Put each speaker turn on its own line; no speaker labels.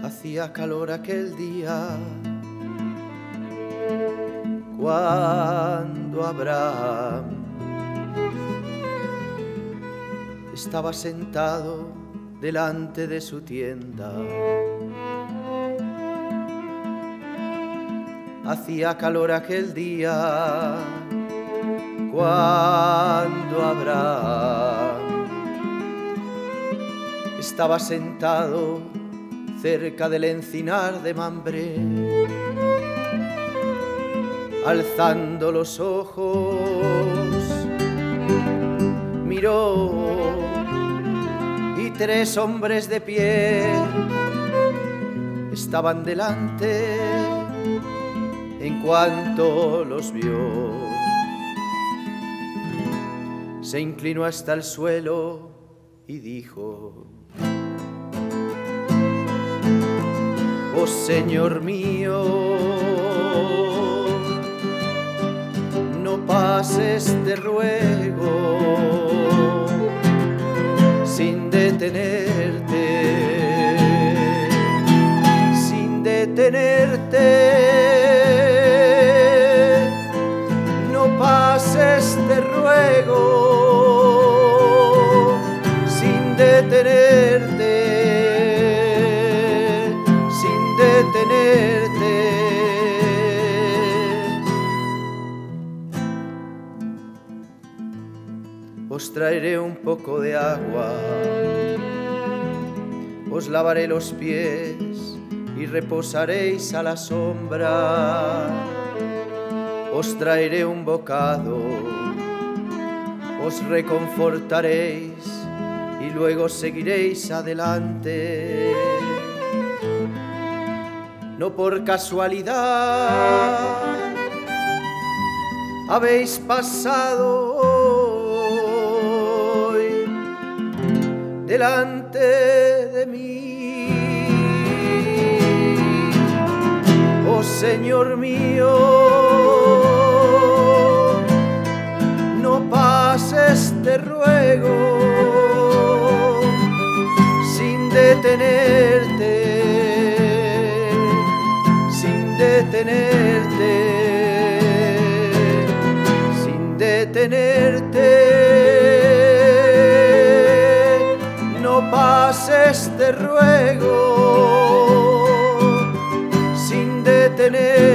Hacía calor aquel día. Cuando Abraham estaba sentado delante de su tienda Hacía calor aquel día. Cuando Abraham estaba sentado cerca del encinar de Mambré, alzando los ojos, miró y tres hombres de pie estaban delante en cuanto los vio. Se inclinó hasta el suelo y dijo, oh Señor mío, no pases de ruego sin detenerte, sin detenerte, no pases de ruego sin detenerte. Os traeré un poco de agua, os lavaré los pies y reposaréis a la sombra. Os traeré un bocado, os reconfortaréis y luego seguiréis adelante no por casualidad habéis pasado hoy delante de mí. Oh Señor mío, pases, te ruego, sin detenerte detenerte, sin detenerte. No pases, te ruego, sin detenerte, sin detenerte.